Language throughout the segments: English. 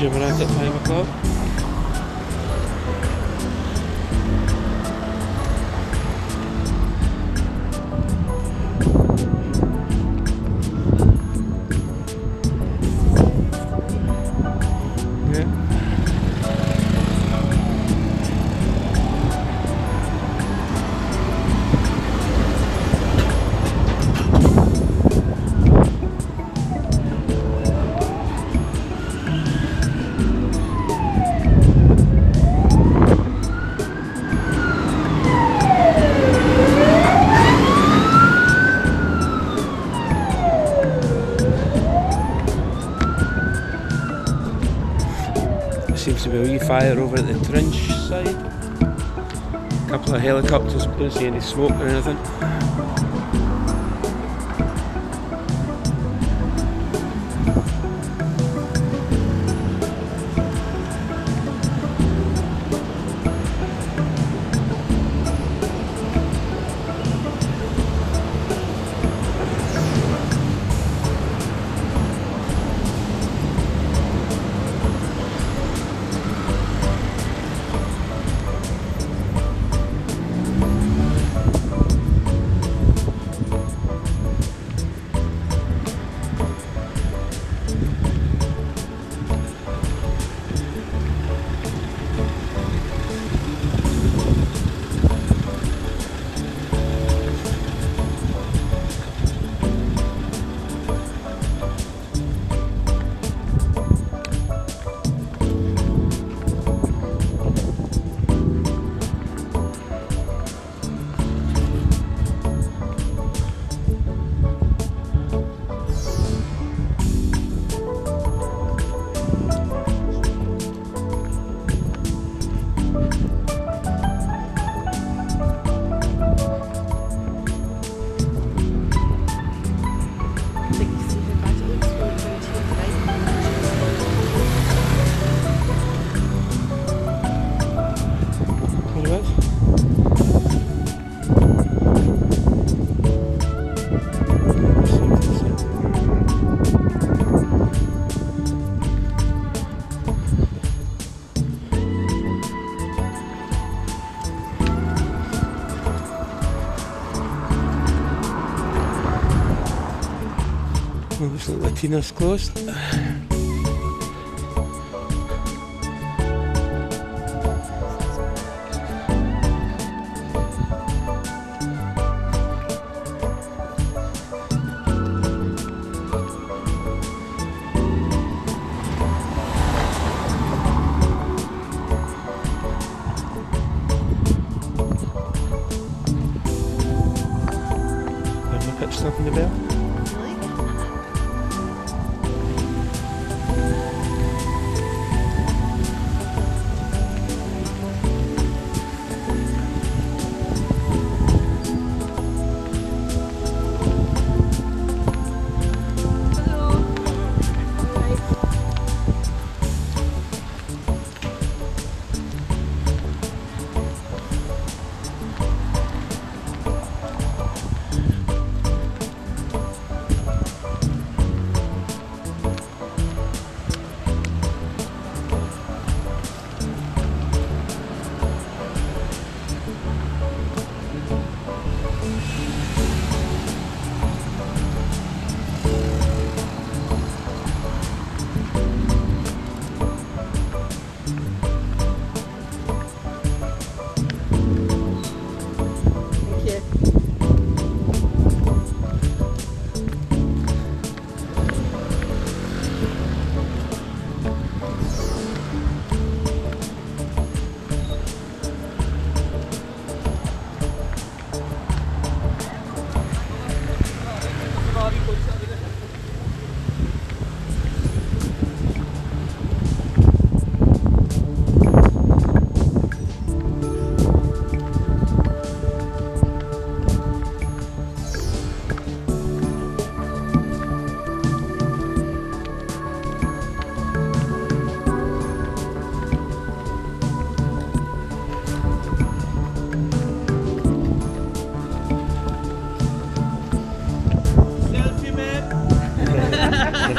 Good temperature we're at at There seems to be a wee fire over at the Turunç side. A couple of helicopters, don't see any smoke or anything. se nos costas.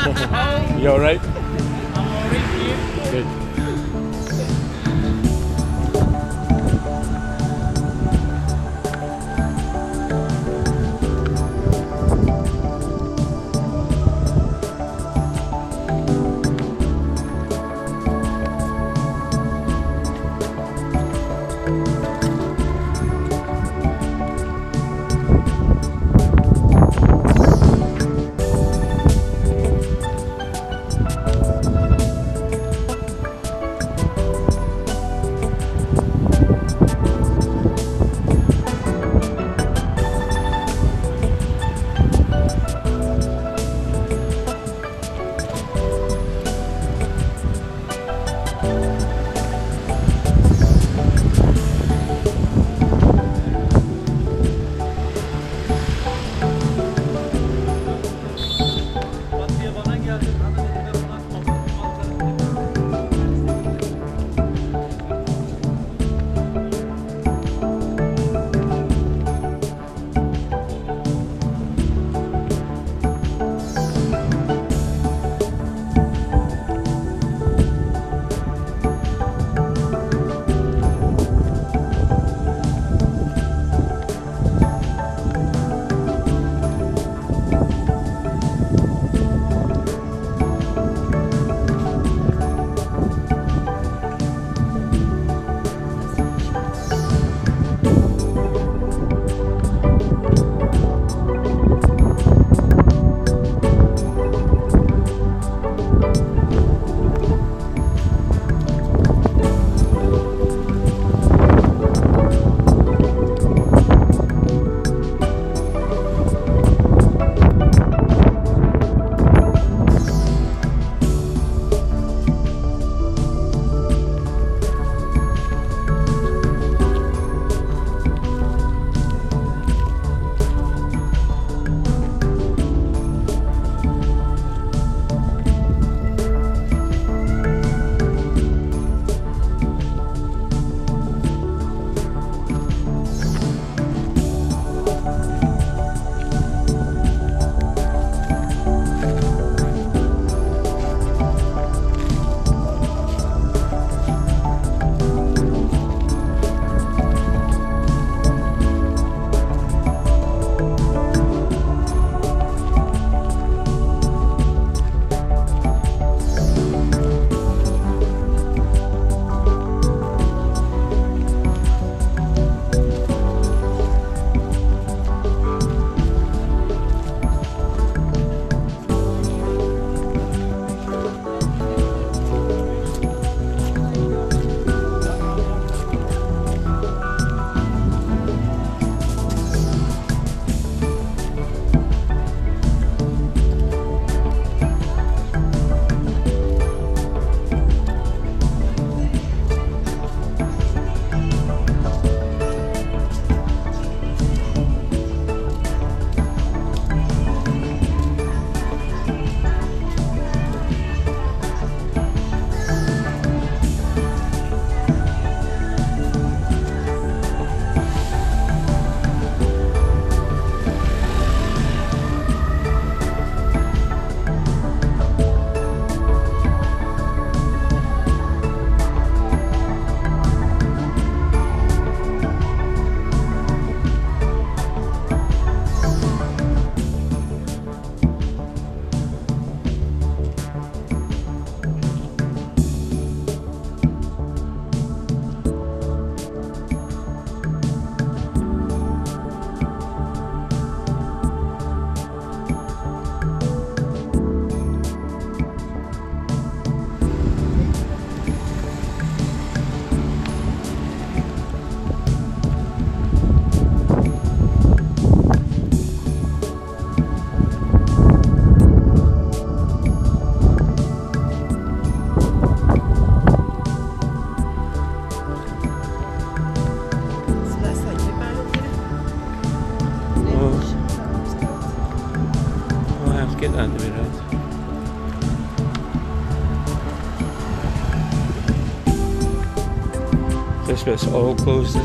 you all right? I'm all right. Good. Bit's all closed,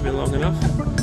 should be long enough.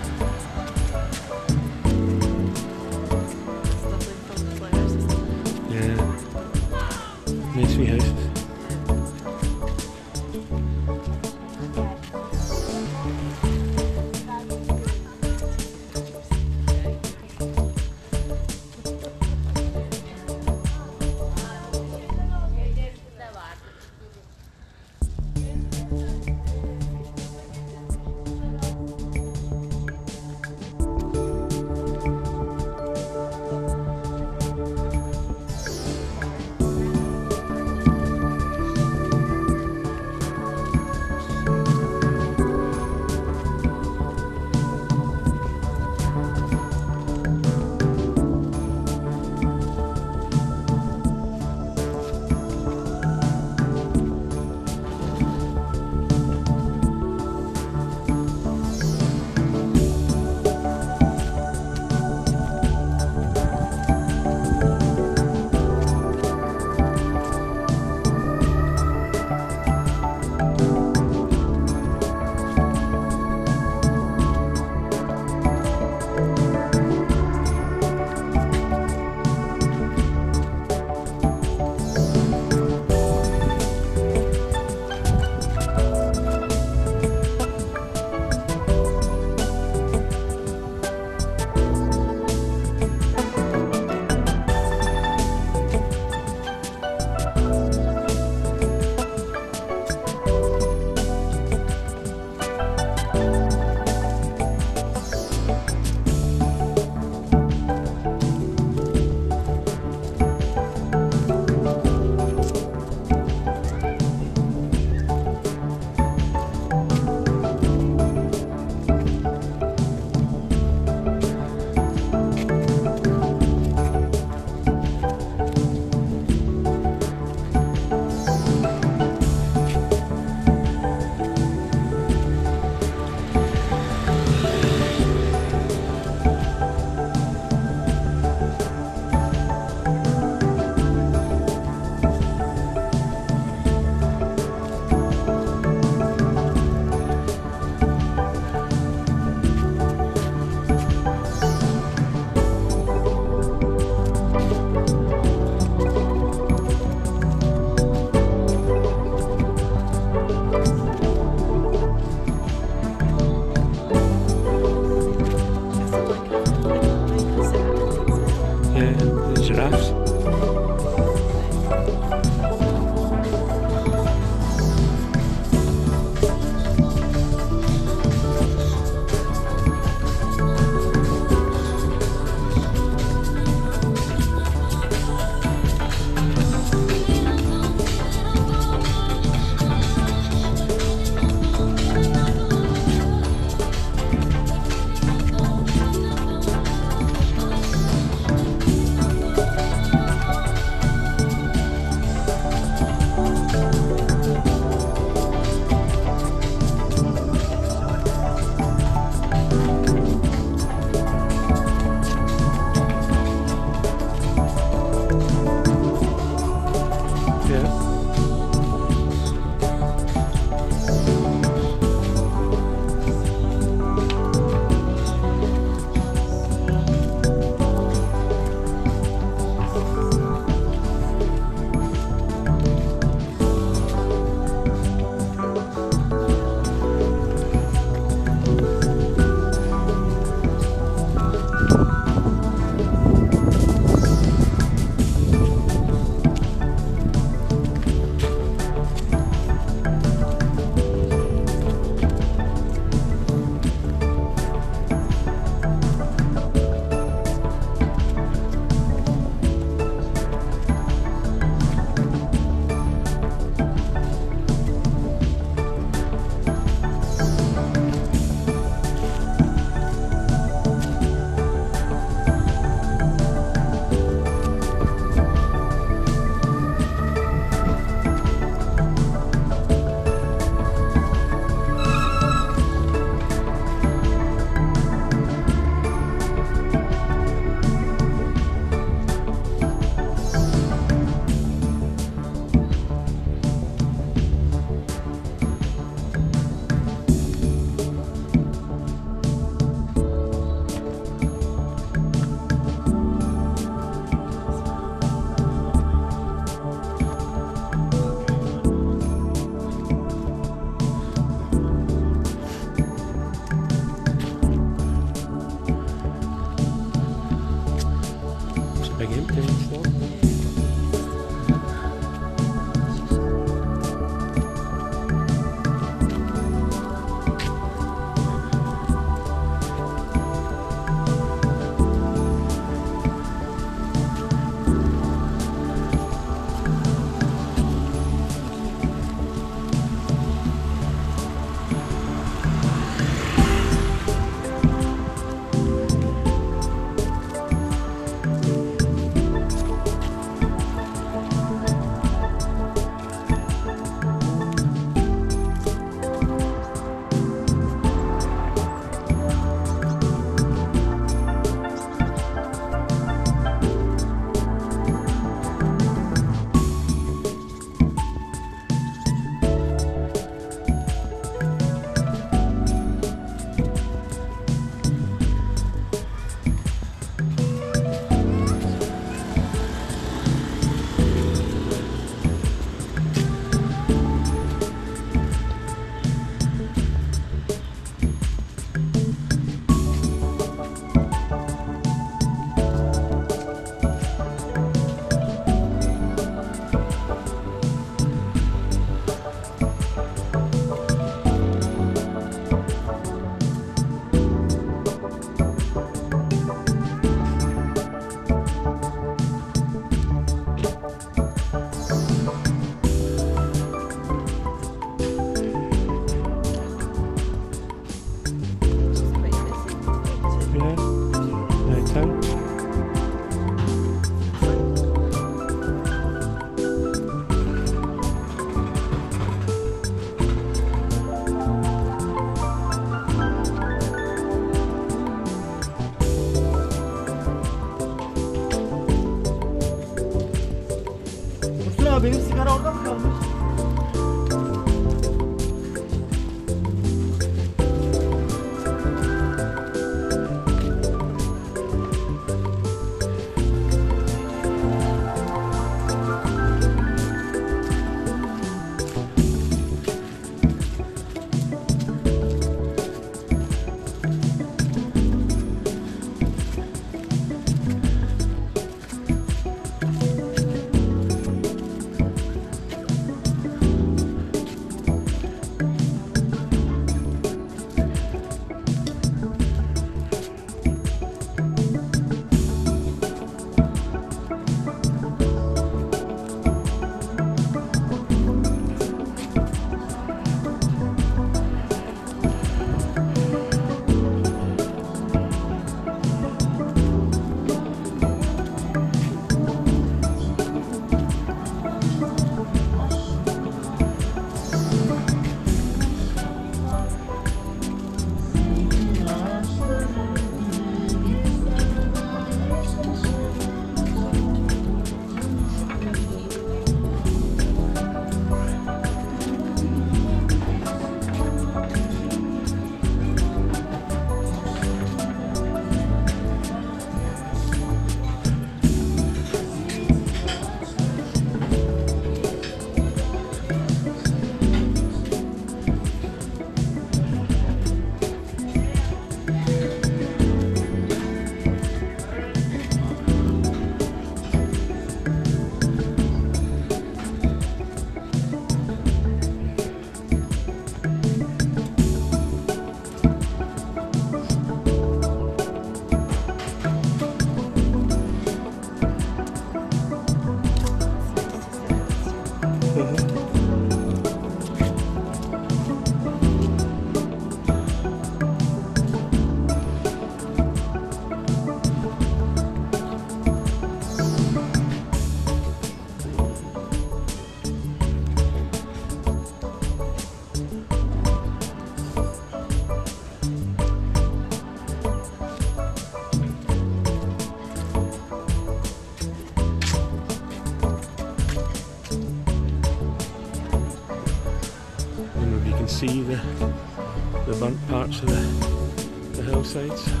The,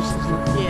Yeah,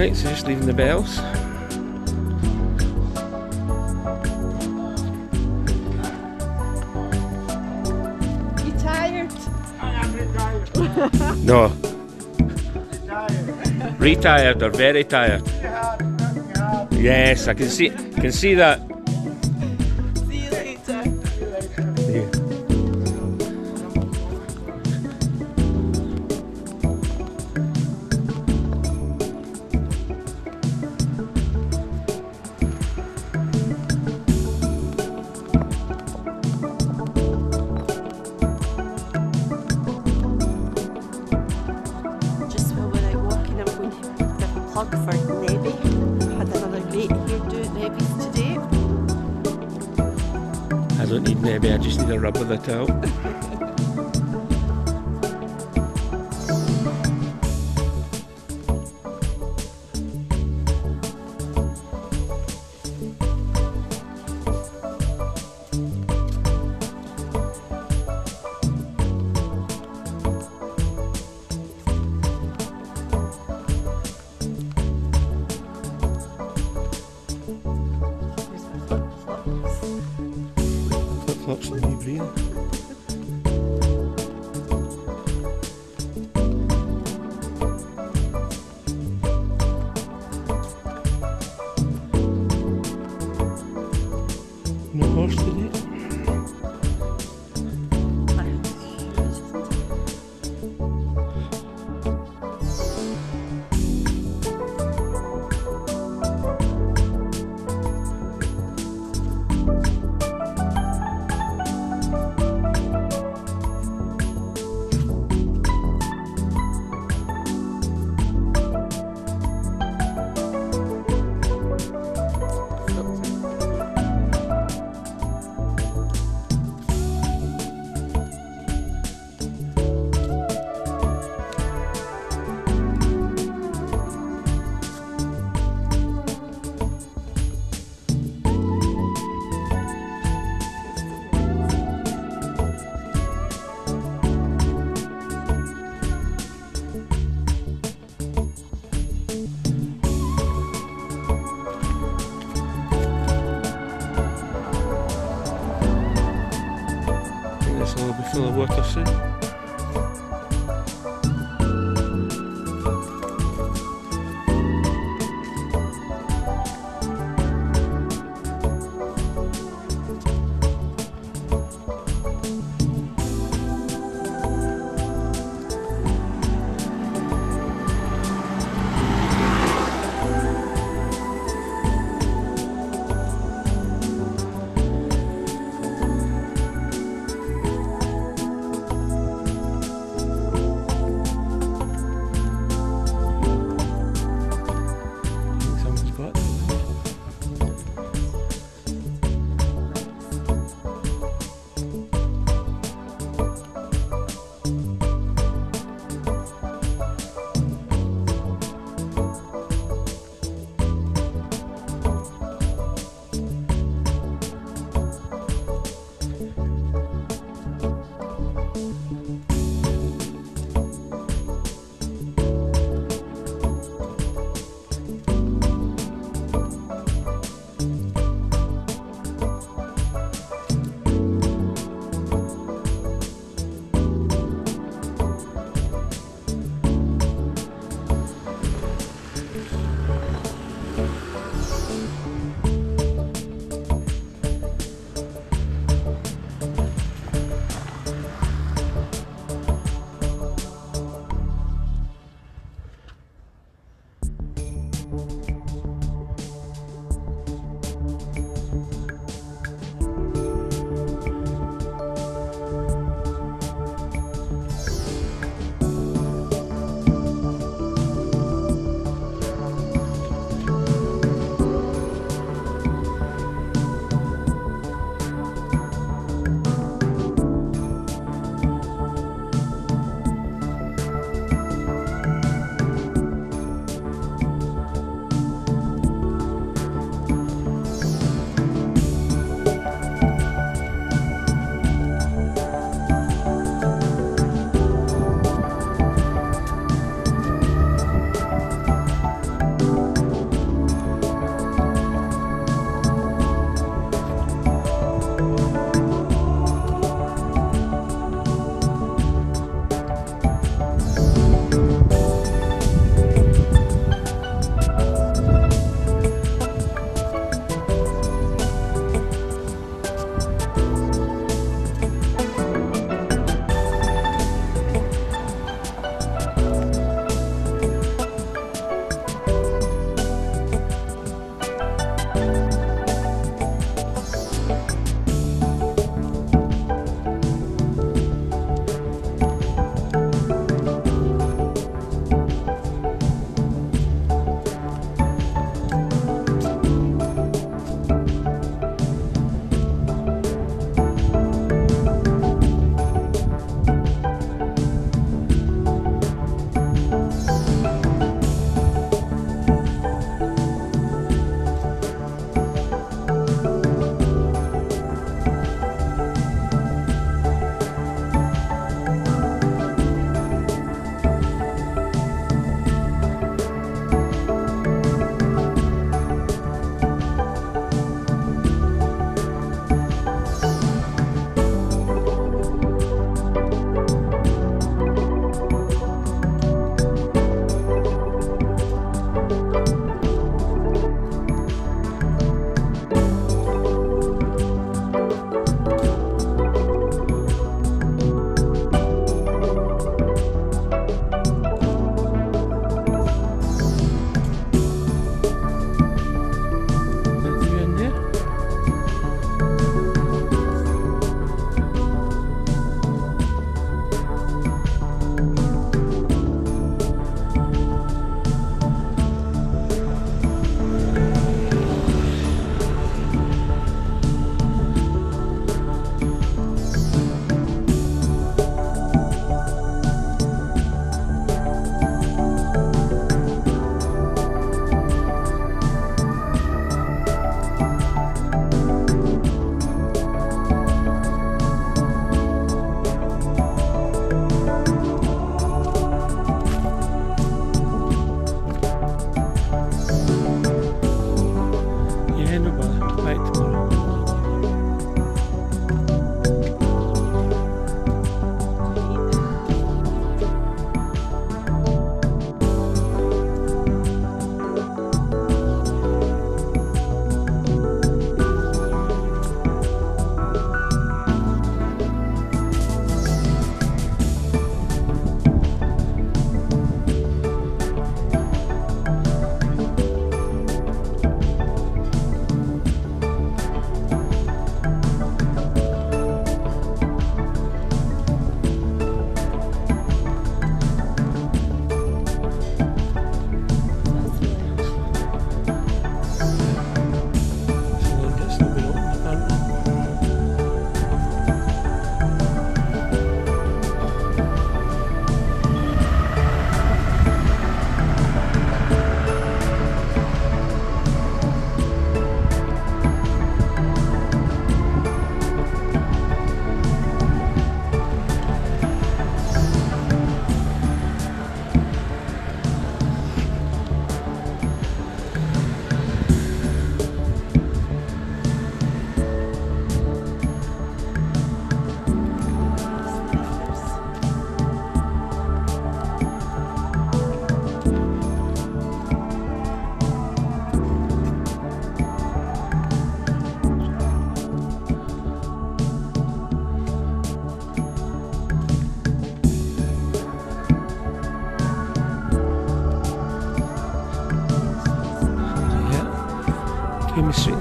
Right, so just leaving the bells. You tired? I am retired. no. Retired. Retired or very tired. Yes, I can see can see that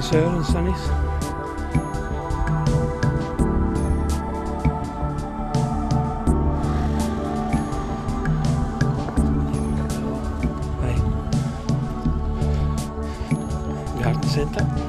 Toomey Street and Sour and Sunny's. Right. Garden centre.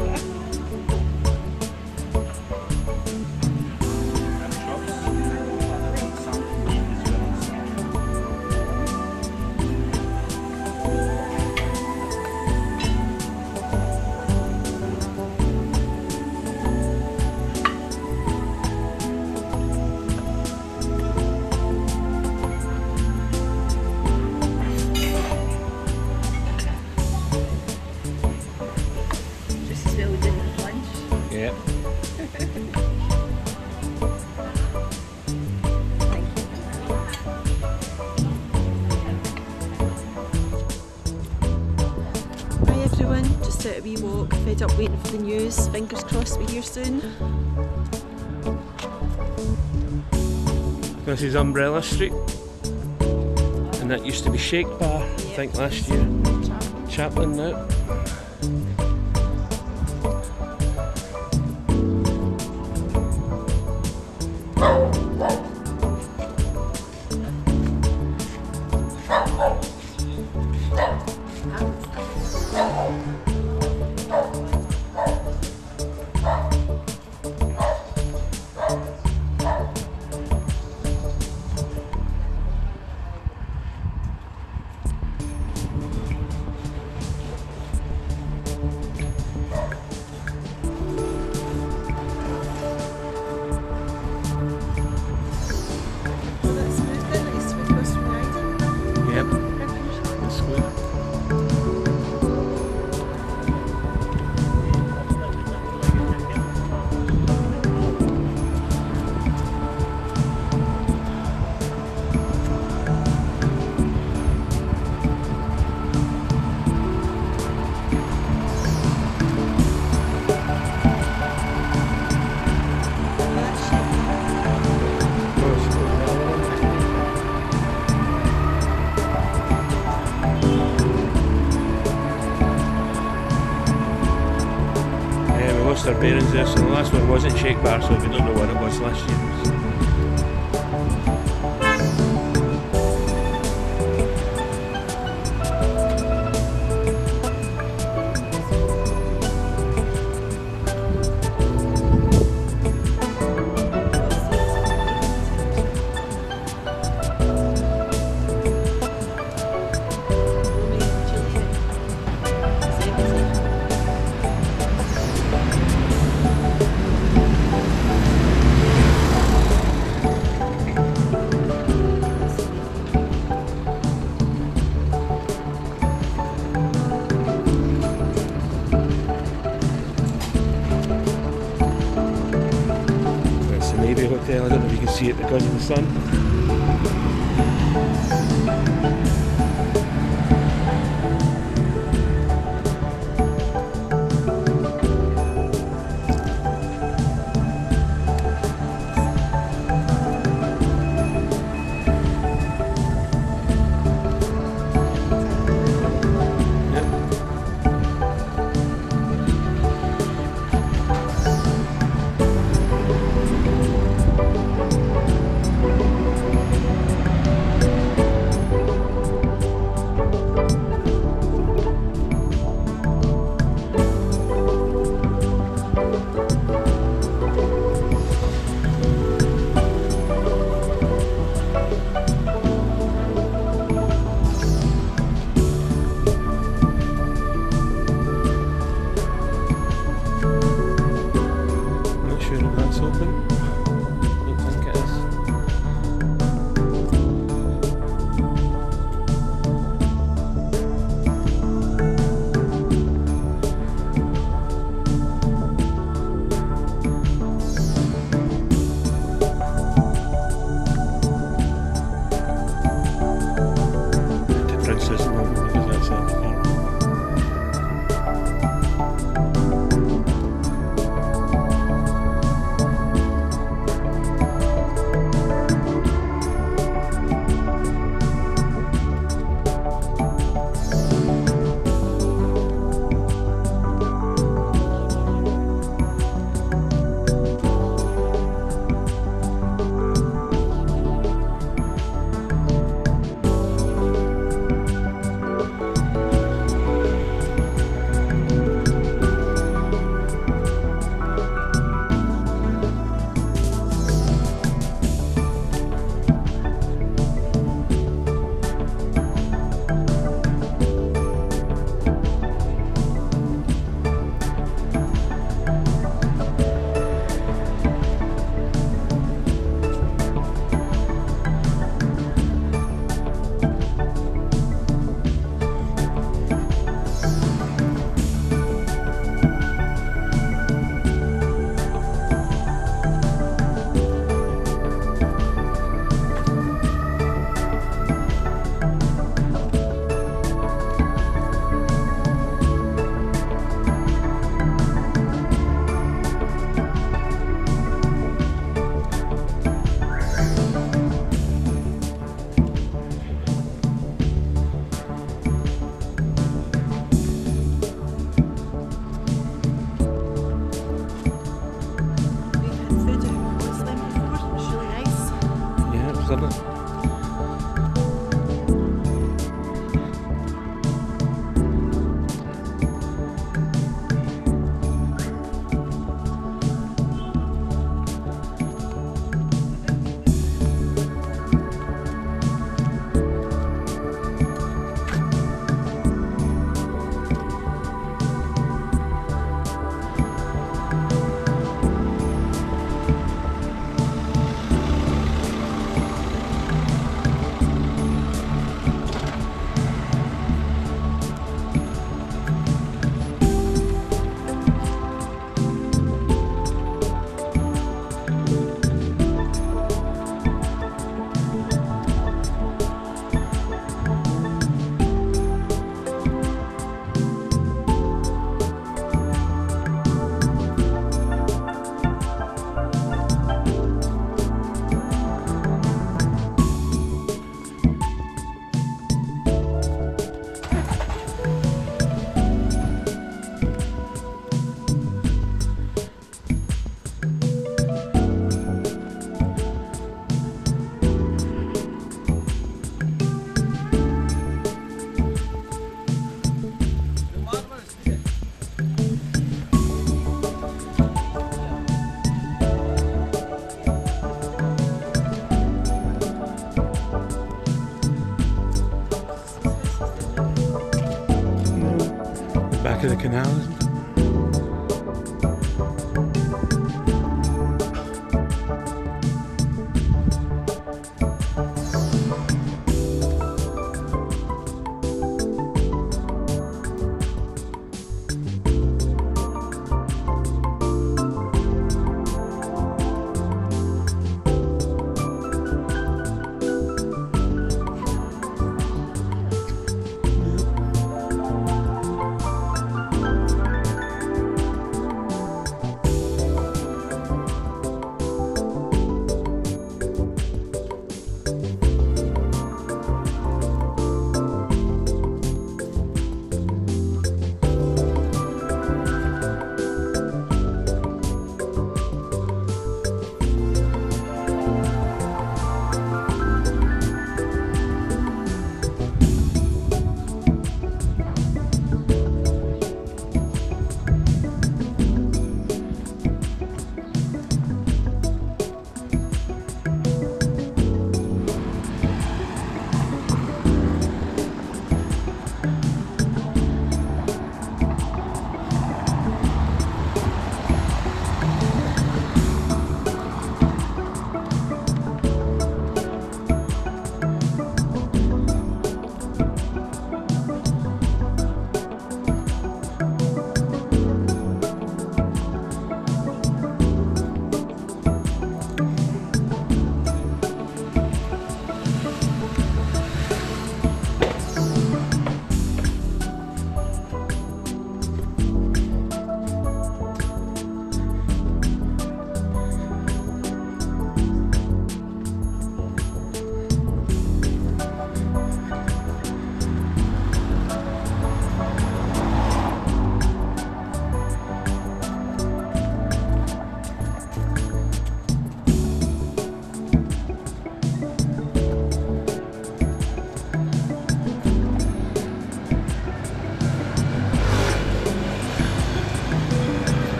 fingers crossed we're here soon. This is Umbrella Street and that used to be Shake Bar, I think last year. Chaplin now. wasn't Shake Bar, so we don't know what it was last year. because of the sun.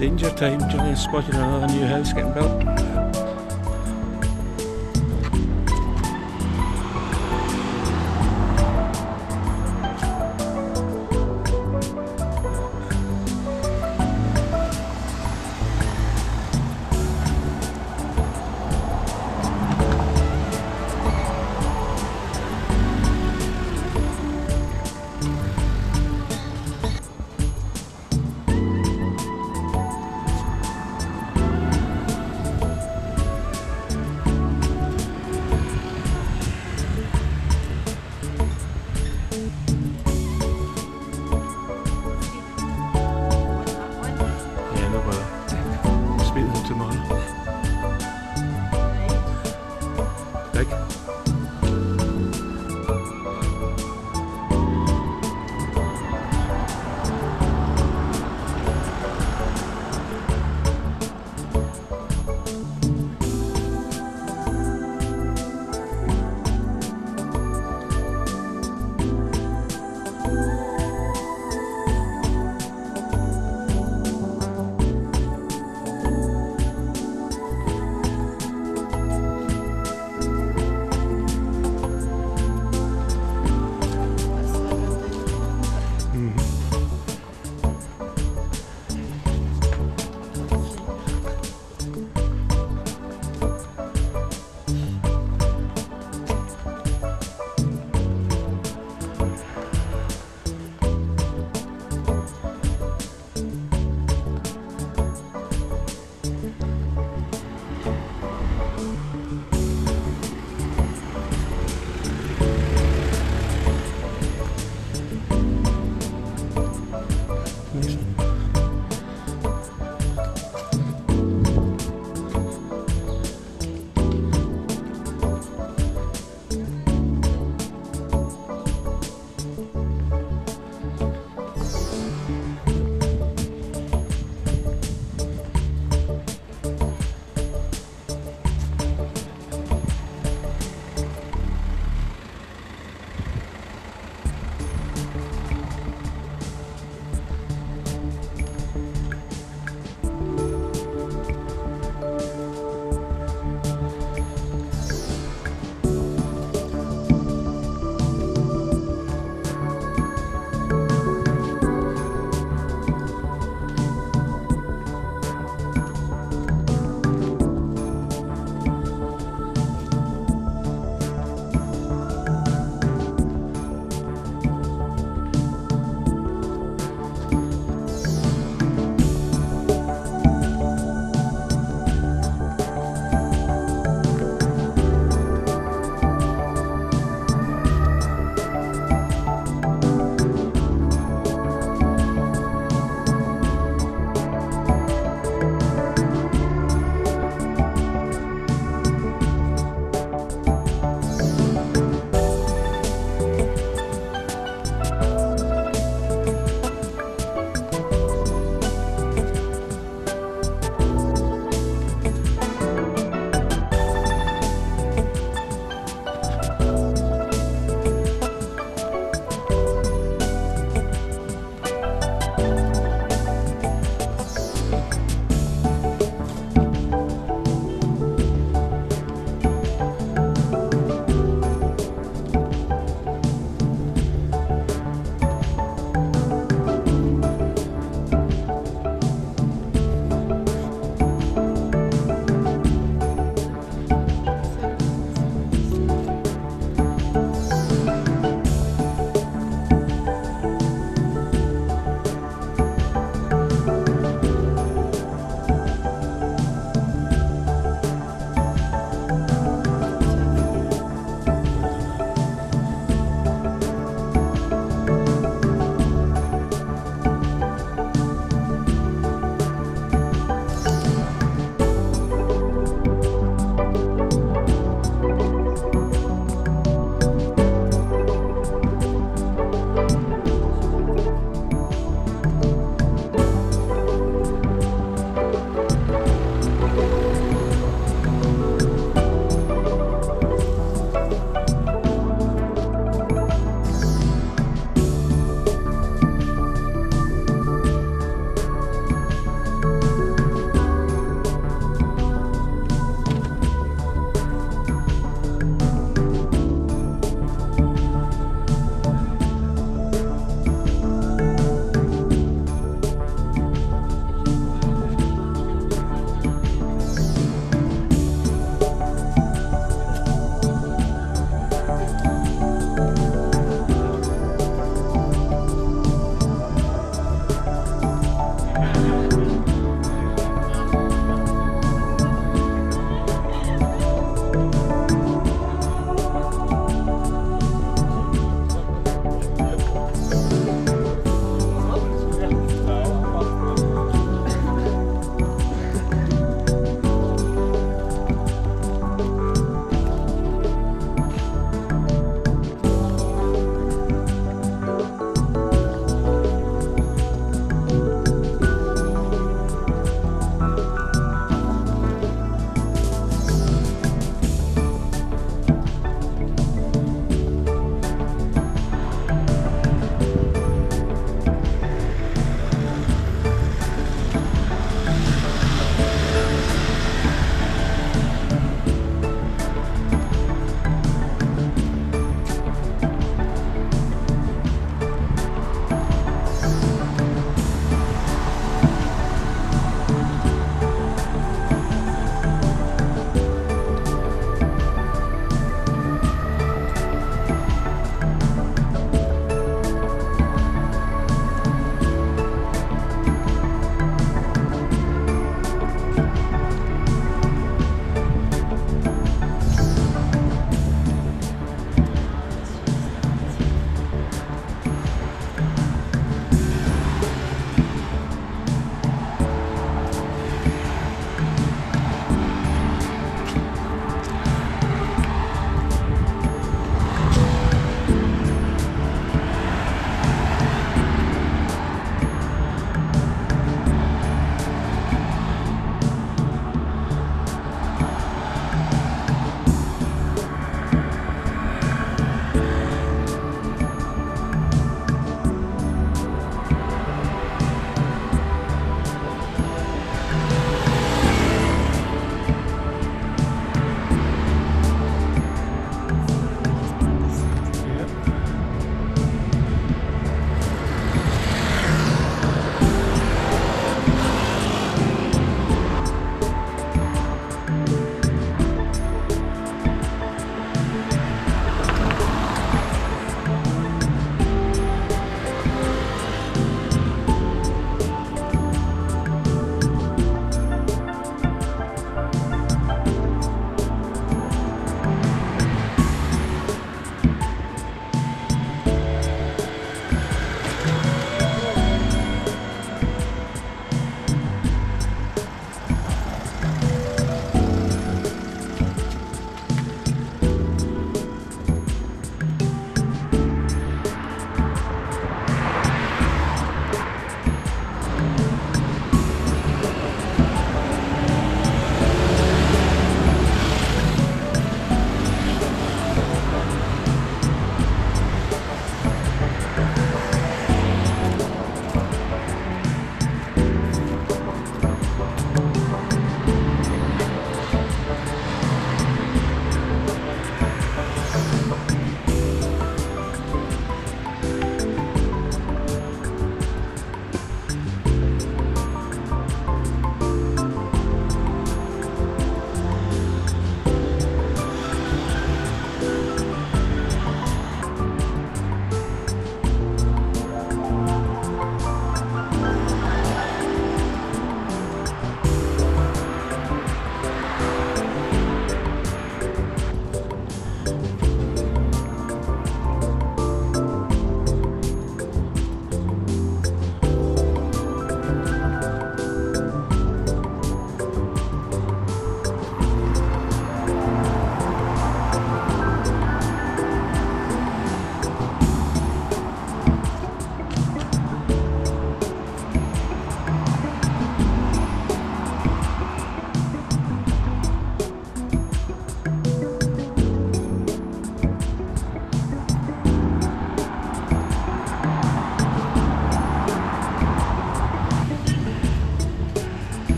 Danger time, Julian's spotted another new house getting built.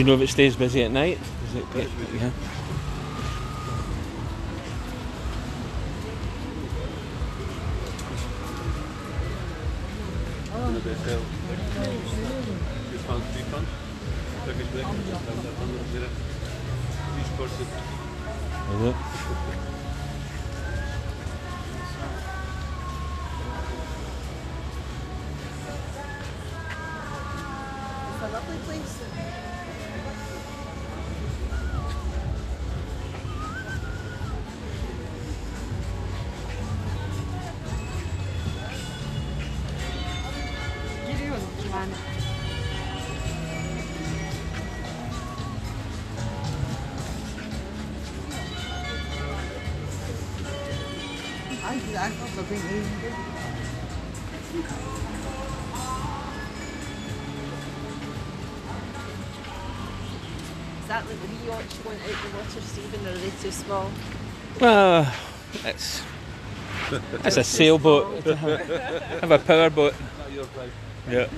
Do you know if it stays busy at night? It yeah. Or are they too small? Well, it's it's a sailboat. I have a powerboat. Yeah.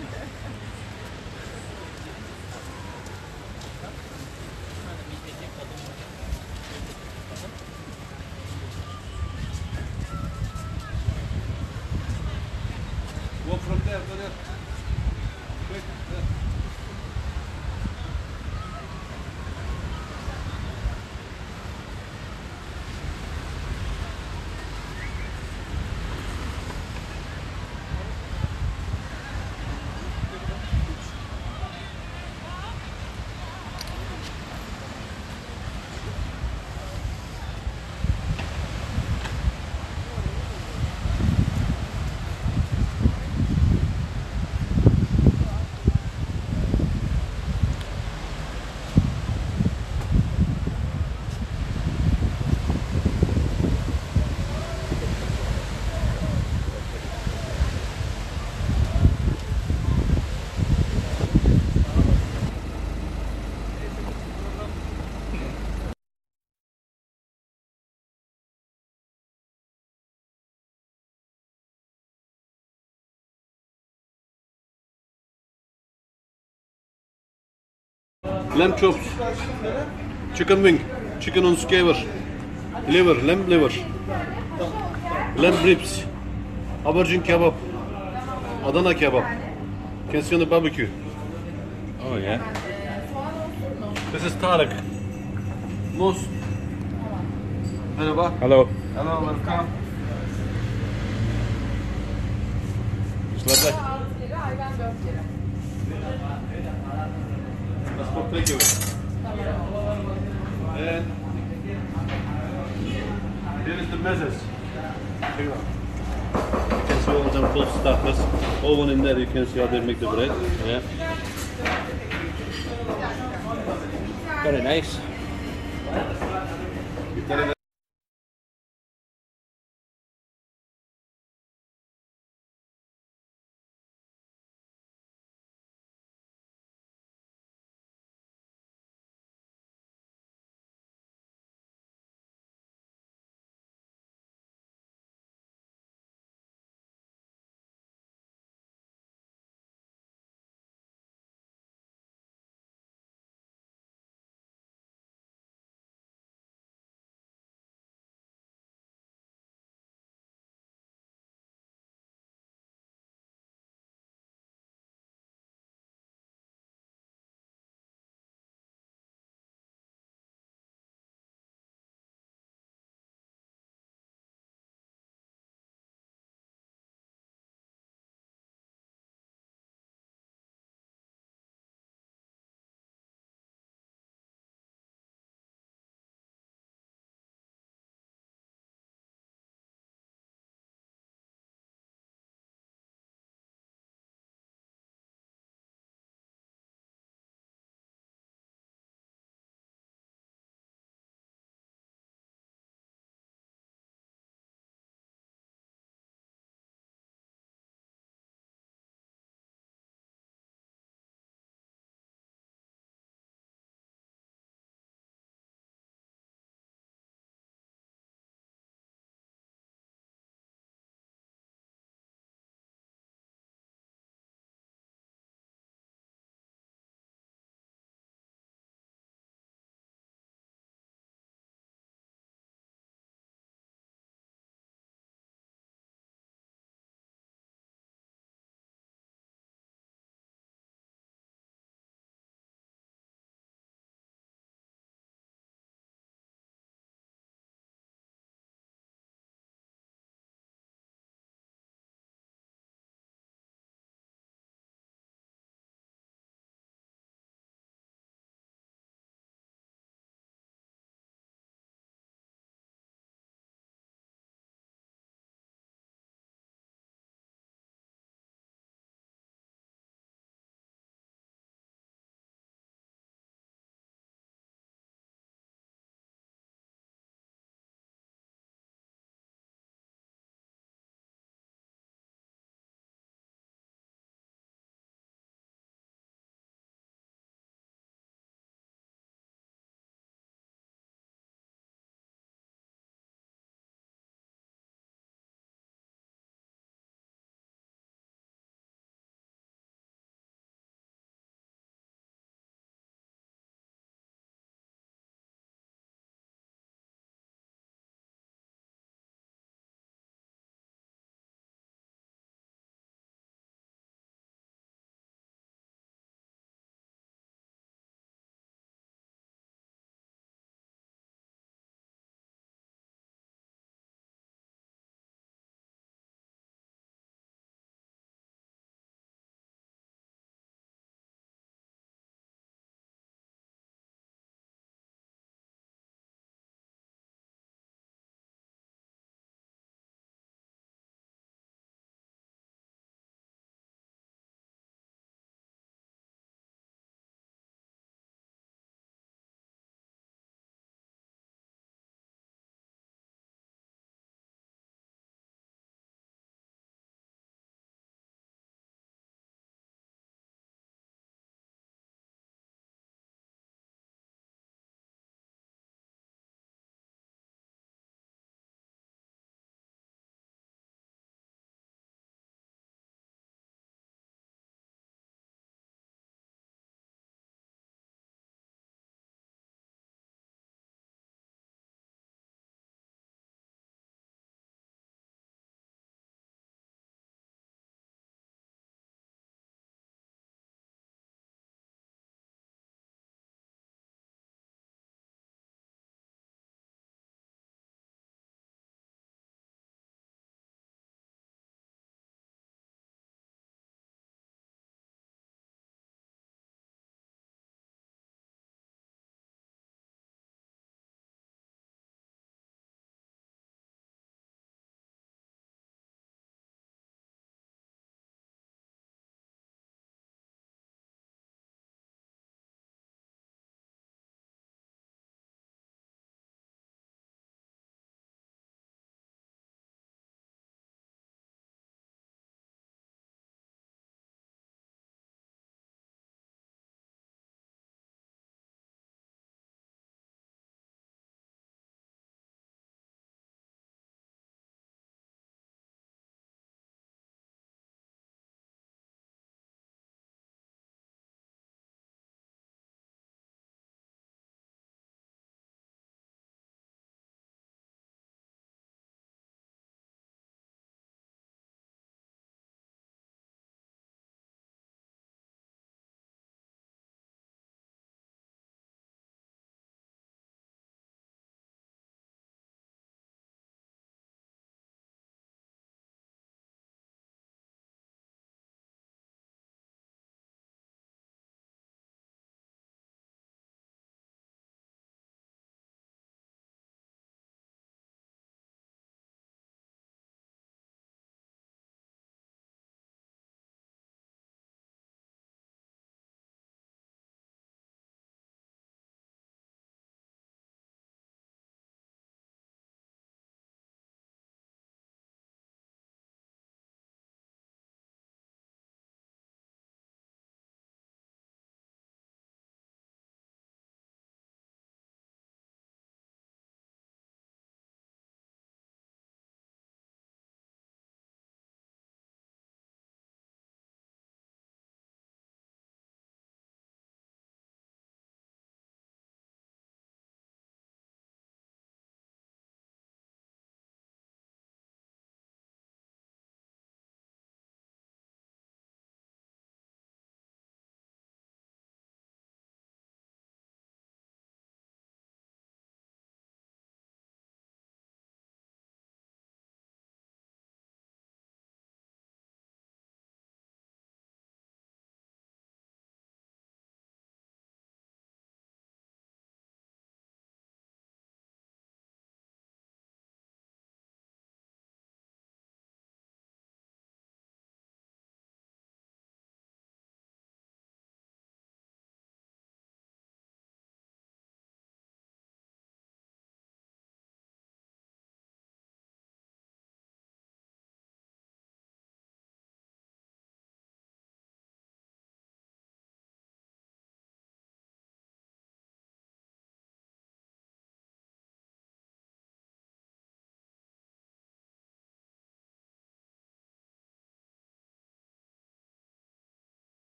Lamb chops, chicken wing, chicken on skewer, liver, lamb liver, lamb ribs, aubergine kebab, Adana on the barbecue. Oh yeah. This is Tarek. Mus. Merhaba. Hello. Hello, welcome. It's lovely. That's for takeaway. And here is the measures. Here you can see all of them full starters. one in there, you can see how they make the bread. Yeah. Very nice.